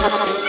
Thank you.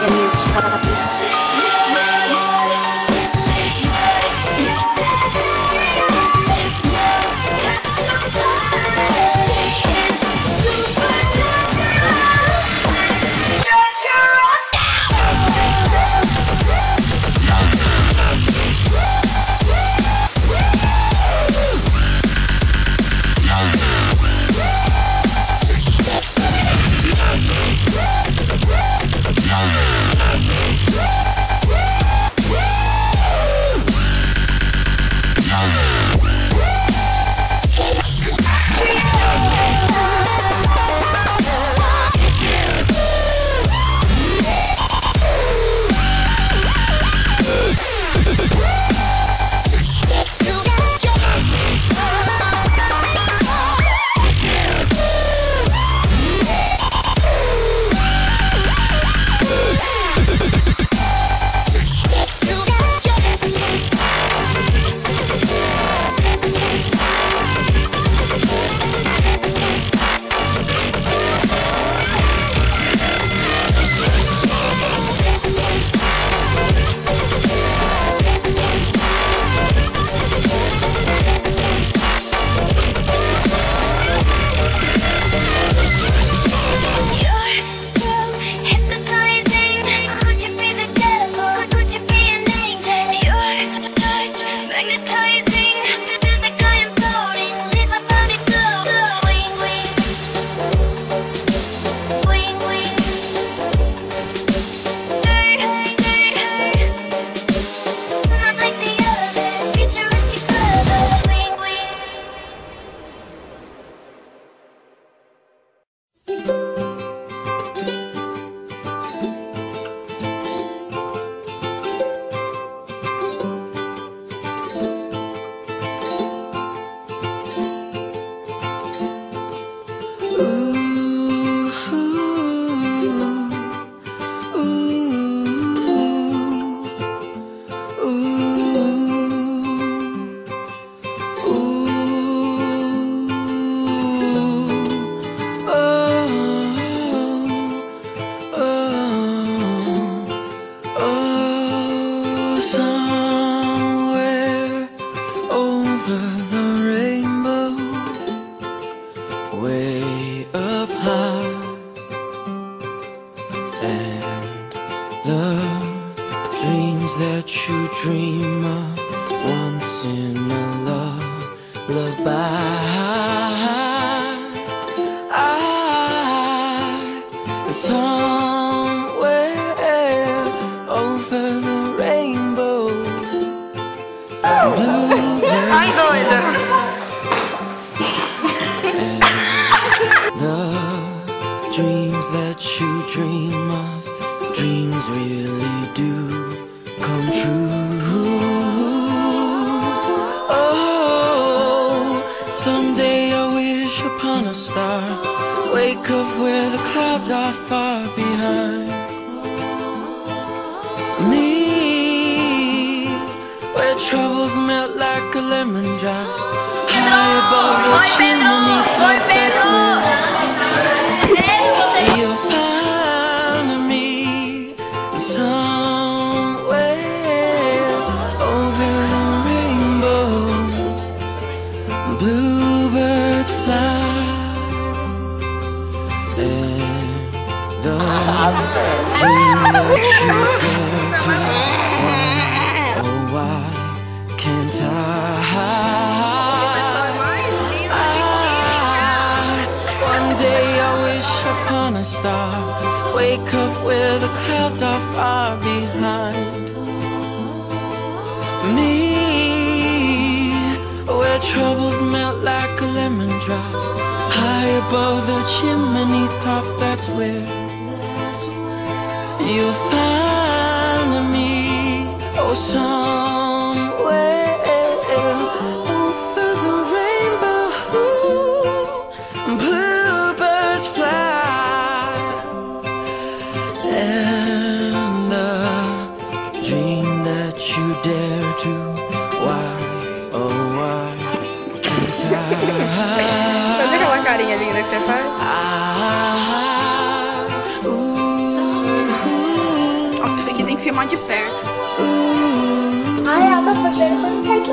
your new Love by Someday I wish upon a star. Wake up where the clouds are far behind. Me Where troubles melt like a lemon drops where the clouds are far behind me. Where troubles melt like a lemon drop. High above the chimney tops, that's where you'll find me. Oh, somewhere dare to. Why, oh, why can't Faz aquela carinha linda que você faz. Nossa, isso aqui tem que filmar de perto. Ai, ela tá fazendo quando quer que